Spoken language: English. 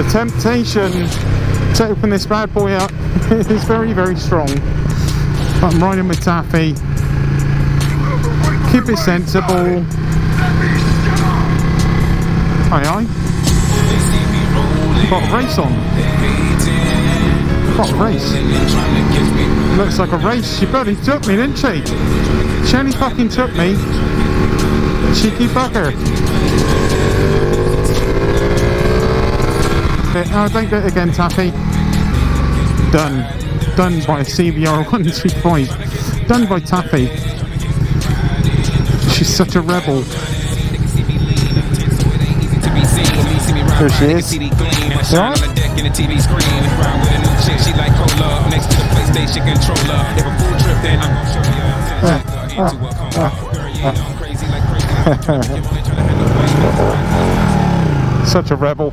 The temptation to open this bad boy up is very, very strong. But I'm riding with Taffy. Keep it sensible. Aye aye. Got a race on. Got a race. Looks like a race. She bloody took me, didn't she? She only fucking took me. Cheeky bugger. No, don't do it again, Taffy. Done. Done by CBR 125. Done by Taffy. She's such a rebel. There she is. Such a rebel.